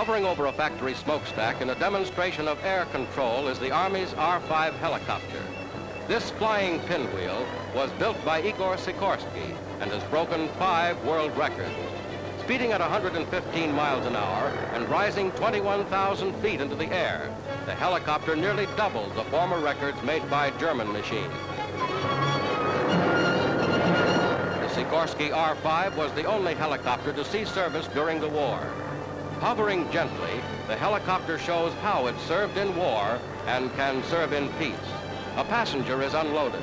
Hovering over a factory smokestack in a demonstration of air control is the Army's R-5 helicopter. This flying pinwheel was built by Igor Sikorsky and has broken five world records. Speeding at 115 miles an hour and rising 21,000 feet into the air, the helicopter nearly doubled the former records made by German machines. The Sikorsky R-5 was the only helicopter to see service during the war. Hovering gently, the helicopter shows how it served in war and can serve in peace. A passenger is unloaded.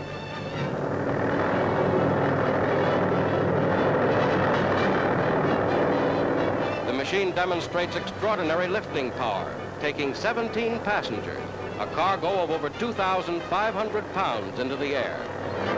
The machine demonstrates extraordinary lifting power, taking 17 passengers, a cargo of over 2,500 pounds into the air.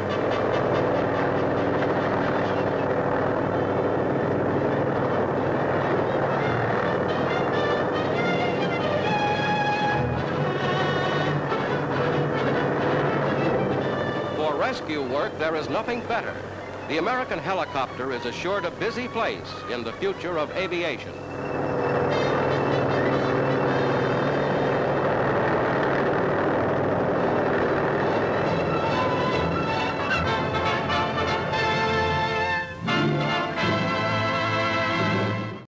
Rescue work, there is nothing better. The American helicopter is assured a busy place in the future of aviation.